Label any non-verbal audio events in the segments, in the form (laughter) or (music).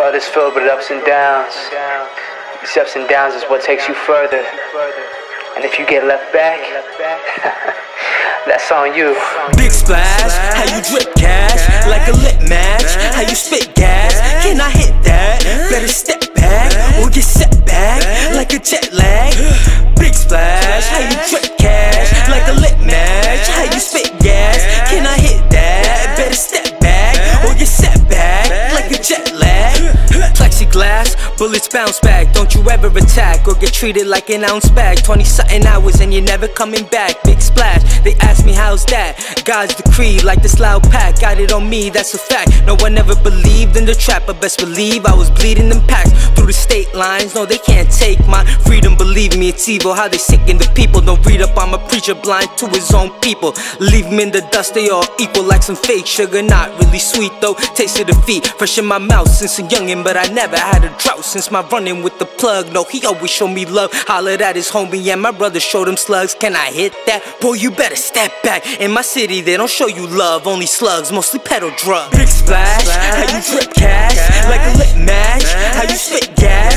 world is filled with ups and downs. These ups and downs is what takes you further. And if you get left back, (laughs) that's on you. Big splash, how you drip cash like a lit match. How you spit gas? Can I hit that? Better step back or get set back like a jet lag. Plexiglass, bullets bounce back. Don't you ever attack or get treated like an ounce bag. 20 something hours and you're never coming back. Big splash, they ask me how's that? God's decree, like this loud pack. Got it on me, that's a fact. No one ever believed in the trap, but best believe I was bleeding them packs through the state lines. No, they can't take my freedom. Believe me, it's evil how they sicken the people. Don't read up, I'm a preacher blind to his own people. Leave them in the dust, they all equal like some fake sugar. Not really sweet though, taste of defeat. Fresh in my mouth since a youngin', but I never had a drought since my running with the plug. No, he always showed me love. Hollered at his homie, and my brother showed him slugs. Can I hit that? Boy, you better step back. In my city, they don't show you love, only slugs, mostly peddle drugs. Big splash, how you drip cash like a lit match. How you spit gas?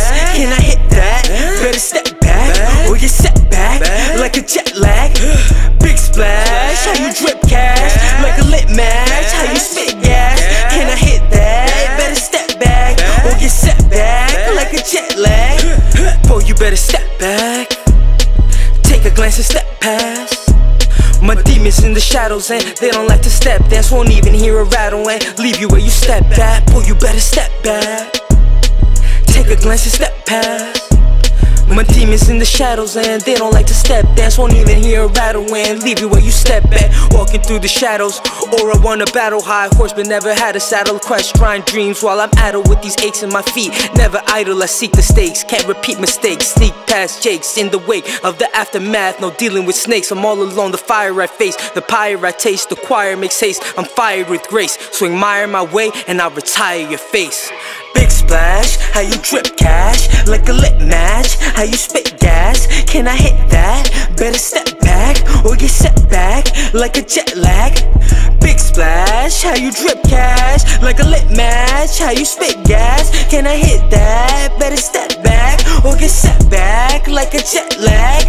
Step past. My demons in the shadows and they don't like to step dance. Won't even hear a rattle and leave you where you step at. Boy, you better step back. Take a glance and step past. My demons in the shadows and they don't like to step dance. Won't even hear a rattle and leave you where you step at. Walking through the shadows, or I wanna battle high horse, but never had a saddle. Quest grind dreams while I'm at it with these aches in my feet. Never idle, I seek the stakes. Can't repeat mistakes. Sneak past jakes in the wake of the aftermath. No dealing with snakes. I'm all alone. The fire I face, the pyre I taste. The choir makes haste. I'm fired with grace. Swing mire my way and I'll retire your face. Splash, how you drip cash like a lit match. How you spit gas? Can I hit that? Better step back or get set back like a jet lag. Big splash, how you drip cash like a lit match. How you spit gas? Can I hit that? Better step back or get set back like a jet lag.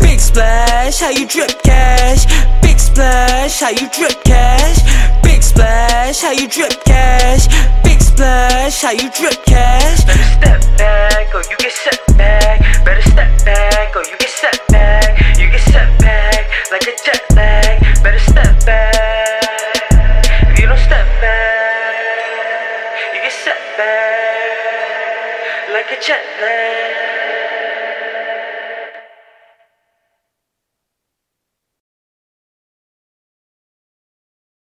Big splash, how you drip cash? Big splash, how you drip cash? Big splash, how you drip cash? Big splash, how you drip cash? Better step back or you get set back. Better step back or you get set back. You get set back like a jet lag. Better step back. If you don't step back, you get set back like a jet lag.